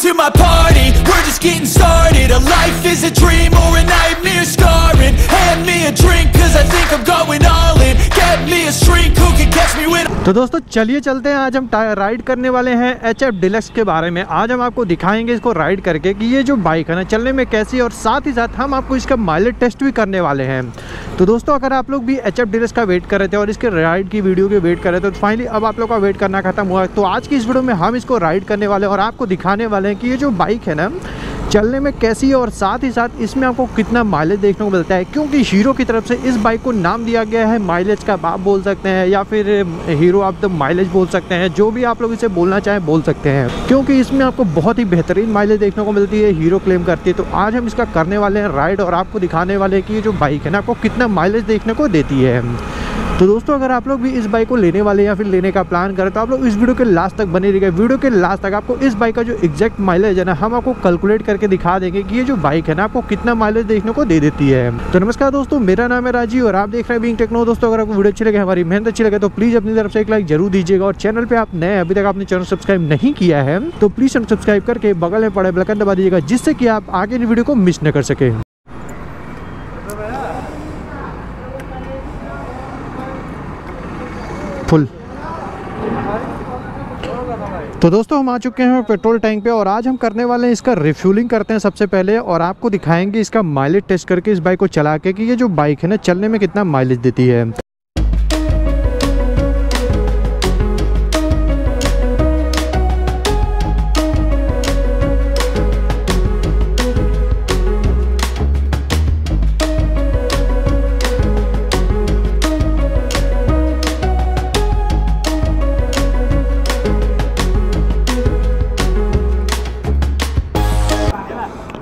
to my party, we're just getting started. A life is a dream or a nightmare scarring. Hand me a drink cause I think I'm going all तो दोस्तों, चलिए चलते हैं। आज हम ride करने वाले हैं एच एफ़ डिलक्स के बारे में। आज हम आपको दिखाएँगे इसको राइड करके कि ये जो बाइक है ना, चलने में कैसी और साथ ही साथ हम आपको इसका माइलेज टेस्ट भी करने वाले हैं। तो दोस्तों, अगर आप लोग भी एच एफ़ डिलक्स का वेट कर रहे थे और इसके राइड की वीडियो के वेट कर रहे थे तो फाइनली अब आप लोग का वेट करना खत्म हुआ है। तो आज की इस वीडियो में हम इसको राइड करने वाले हैं और आपको दिखाने वाले हैं कि ये जो बाइक है ना चलने में कैसी है और साथ ही साथ इसमें आपको कितना माइलेज देखने को मिलता है? क्योंकि हीरो की तरफ़ से इस बाइक को नाम दिया गया है माइलेज का बाप बोल सकते हैं, या फिर हीरो ऑफ़ द माइलेज बोल सकते हैं, जो भी आप लोग इसे बोलना चाहें बोल सकते हैं। क्योंकि इसमें आपको बहुत ही बेहतरीन माइलेज देखने को मिलती है हीरो क्लेम करती है। तो आज हम इसका करने वाले हैं राइड और आपको दिखाने वाले हैं कि ये जो बाइक है ना, आपको कितना माइलेज देखने को देती है। तो दोस्तों, अगर आप लोग भी इस बाइक को लेने वाले या फिर लेने का प्लान करें तो आप लोग इस वीडियो के लास्ट तक बने रहिएगा। वीडियो के लास्ट तक आपको इस बाइक का जो एग्जैक्ट माइलेज है ना, हम आपको कैलकुलेट करके दिखा देंगे कि ये जो बाइक है ना, आपको कितना माइलेज देखने को दे देती है। तो नमस्कार दोस्तों, मेरा नाम है राजीव और आप देख रहे हैं बिंग टेक्नो दोस्तों, अगर आपको वीडियो अच्छी लगे, हमारी मेहनत अच्छी लगे तो प्लीज़ अपनी तरफ़ से एक लाइक ज़रूर दीजिएगा और चैनल पर आप नए अभी तक आपने चैनल सब्सक्राइब नहीं किया है तो प्लीज़ सब्सक्राइब करके बगल में पड़े बलकन दबा दीजिएगा, जिससे कि आप आगे वीडियो को मिस न कर सके। फुल। तो दोस्तों, हम आ चुके हैं पेट्रोल टैंक पे और आज हम करने वाले हैं इसका रिफ्यूलिंग करते हैं सबसे पहले और आपको दिखाएँगे इसका माइलेज टेस्ट करके इस बाइक को चला के कि ये जो बाइक है ना, चलने में कितना माइलेज देती है।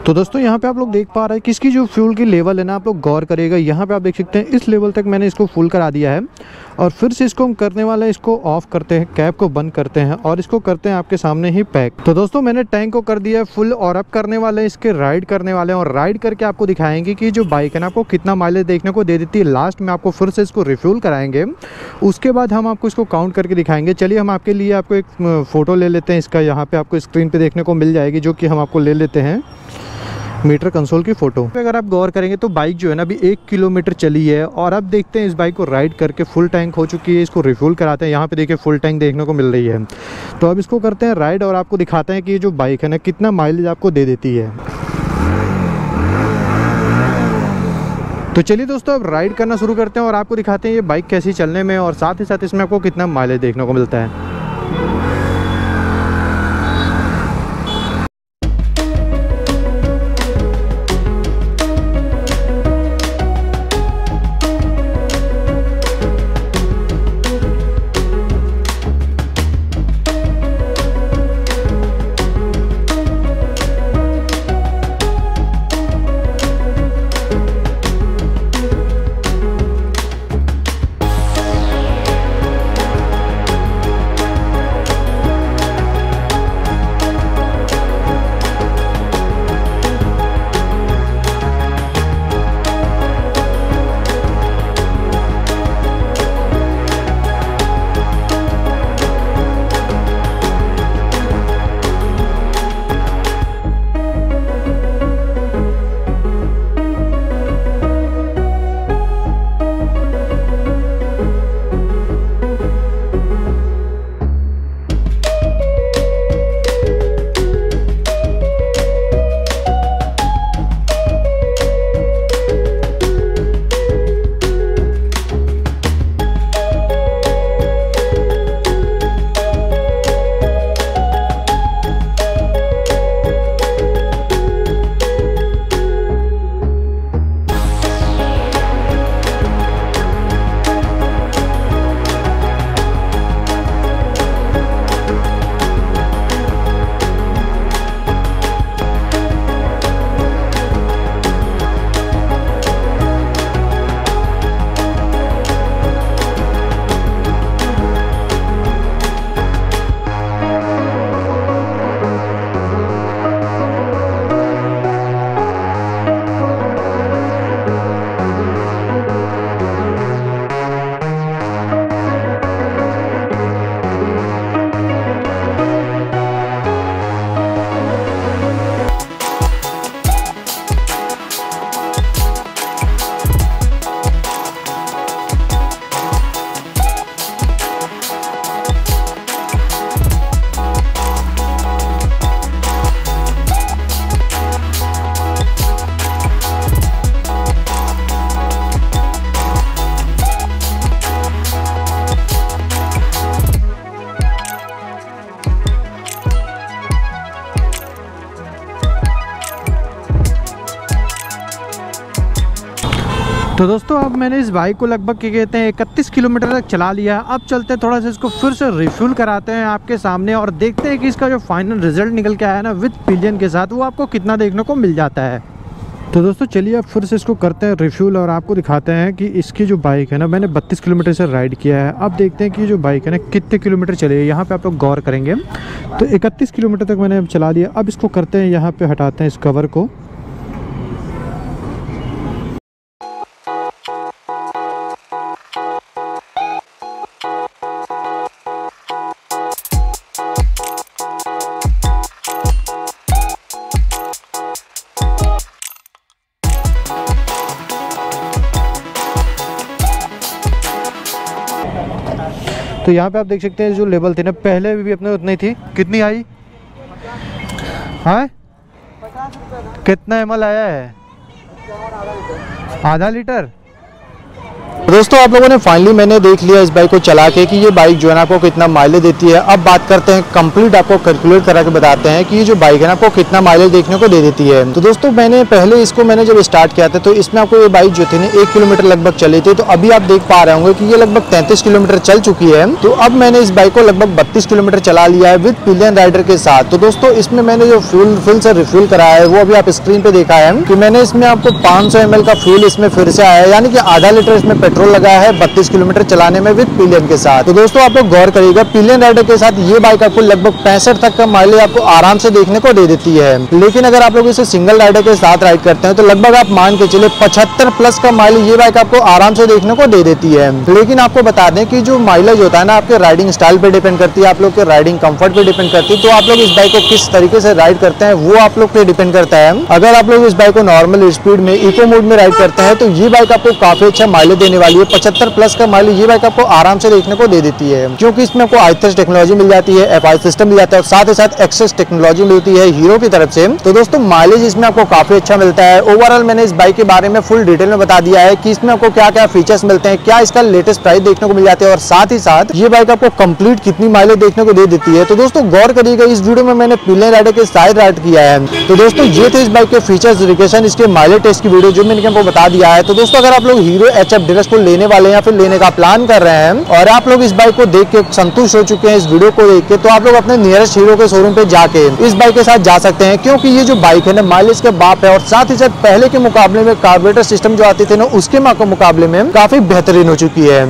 तो दोस्तों, यहाँ पे आप लोग देख पा रहे हैं कि इसकी जो फ्यूल की लेवल है ना, आप लोग गौर करेगा यहाँ पे आप देख सकते हैं, इस लेवल तक मैंने इसको फुल करा दिया है। और फिर से इसको हम करने वाले हैं, इसको ऑफ़ करते हैं कैप को बंद करते हैं और इसको करते हैं आपके सामने ही पैक तो दोस्तों, मैंने टैंक को कर दिया है फुल और अब करने वाले हैं, इसके राइड करने वाले हैं। और राइड करके आपको दिखाएँगे कि जो बाइक है ना, आपको कितना माइलेज देखने को दे देती है। लास्ट में आपको फिर से इसको रिफ्यूल कराएँगे। उसके बाद हम आपको इसको काउंट करके दिखाएँगे। चलिए, हम आपके लिए आपको एक फ़ोटो ले लेते हैं, इसका यहाँ पे आपको स्क्रीन पे देखने को मिल जाएगी, जो कि हम आपको ले लेते हैं। मीटर कंसोल की फ़ोटो। अगर आप गौर करेंगे तो बाइक जो है ना अभी एक किलोमीटर चली है और अब देखते हैं इस बाइक को राइड करके फुल टैंक हो चुकी है, इसको रिफ्यूल कराते हैं। यहाँ पे देखिए फुल टैंक देखने को मिल रही है। तो अब इसको करते हैं राइड और आपको दिखाते हैं कि ये जो बाइक है ना, कितना माइलेज आपको दे देती है। तो चलिए दोस्तों, अब राइड करना शुरू करते हैं और आपको दिखाते हैं ये बाइक कैसी चलने में और साथ ही साथ इसमें आपको कितना माइलेज देखने को मिलता है। तो दोस्तों, अब मैंने इस बाइक को लगभग क्या कहते हैं, इकतीस किलोमीटर तक चला लिया अब चलते हैं, थोड़ा सा इसको फिर से रिफ्यूल कराते हैं आपके सामने और देखते हैं कि इसका जो फाइनल रिज़ल्ट निकल के आया ना विद पिलियन के साथ, वो आपको कितना देखने को मिल जाता है। तो दोस्तों, चलिए अब फिर से इसको करते हैं रिफ्यूल और आपको दिखाते हैं कि इसकी जो बाइक है ना, मैंने 32 किलोमीटर से राइड किया है। अब देखते हैं कि जो बाइक है ना, कितने किलोमीटर चले यहाँ पे आप लोग गौर करेंगे। तो 31 किलोमीटर तक मैंने चला लिया। अब इसको करते हैं, यहाँ पे हटाते हैं इस कवर को। तो यहाँ पे आप देख सकते हैं जो लेवल थी ना, पहले भी अपने उतनी थी। कितनी आई? हाँ? कितना एम आया है? आधा लीटर? दोस्तों, आप लोगों ने फाइनली मैंने देख लिया इस बाइक को चला के कि ये बाइक जो है ना, आपको कितना माइलेज देती है। अब बात करते हैं कंप्लीट आपको कैलकुलेट करा के बताते हैं कि ये जो बाइक है ना, आपको कितना माइलेज देखने को दे देती है। तो दोस्तों, मैंने पहले इसको मैंने जब स्टार्ट किया था तो इसमें आपको ये बाइक जो थी ना, एक किलोमीटर लगभग चली थी। तो अभी आप देख पा रहे होंगे कि ये लगभग तैंतीस किलोमीटर चल चुकी है। तो अब मैंने इस बाइक को लगभग बत्तीस किलोमीटर चला लिया है विद पिलियन राइडर के साथ। तो दोस्तों, इसमें मैंने जो फ्यूल फिल से रिफ्यूल कराया है, वो अभी आप स्क्रीन पे देखा है कि मैंने इसमें आपको पाँच सौ का फ्यूल इसमें फिर से आया है, यानी कि आधा लीटर इसमें पेट्रोल लगाया है बत्तीस किलोमीटर चलाने में विद पिलियन के साथ। तो दोस्तों, आप लोग गौर करिएगा, पिलियन राइडर के साथ ये बाइक आपको लगभग पैंसठ तक का माइलेज आपको आराम से देखने को दे देती है। लेकिन अगर आप लोग इसे सिंगल राइडर के साथ राइड करते हैं तो लगभग आप मान के चले पचहत्तर प्लस का माइलेज ये बाइक आपको आराम से देखने को दे देती है। लेकिन आपको बता दें की जो माइलेज होता है ना, आपके राइडिंग स्टाइल पे डिपेंड करती है, आप लोग के राइडिंग कंफर्ट पे डिपेंड करती है तो आप लोग इस बाइक को किस तरीके से राइड करते हैं, वो आप लोग पे डिपेंड करता है। अगर आप लोग इस बाइक को नॉर्मल स्पीड में, इको मोड में राइड करते हैं तो ये बाइक आपको काफ़ी अच्छा माइलेज देने वाली है पचहत्तर प्लस का माइलेज ये बाइक आपको आराम से देखने को दे देती है। क्योंकि इसमें आपको आईथस टेक्नोलॉजी मिल जाती है एफआई सिस्टम मिल जाता है साथ ही साथ एक्सेस टेक्नोलॉजी मिलती है हीरो की तरफ़ से। तो दोस्तों माइलेज इसमें आपको काफ़ी अच्छा मिलता है। ओवरऑल मैंने इस बाइक के बारे में फुल डिटेल में बता दिया है कि इसमें आपको क्या क्या फीचर्स मिलते हैं, क्या इसका लेटेस्ट प्राइस देखने को मिल जाते हैं और साथ ही साथ ये बाइक आपको कंप्लीट कितनी माइलेज देखने को दे देती है। तो दोस्तों, गौर करिएगा इस वीडियो में मैंने पिलियन राइडर के साइड राइड किया है। तो दोस्तों, ये थे इस बाइक के फीचर्स इसके माइलेज टेस्ट की वीडियो जो मैंने आपको बता दिया है। तो दोस्तों, अगर आप लोग हीरो एच एफ़ लेने वाले या फिर लेने का प्लान कर रहे हैं। और आप लोग इस बाइक को देख के संतुष्ट हो चुके हैं इस वीडियो को देख के तो आप लोग अपने नियरेस्ट हीरो के शोरूम पे जाके इस बाइक के साथ जा सकते हैं। क्योंकि ये जो बाइक है ना माइलेज के बाप है और साथ ही साथ पहले के मुकाबले में कार्बोरेटर सिस्टम जो आते थे ना, उसके मुकाबले में काफ़ी बेहतरीन हो चुकी है।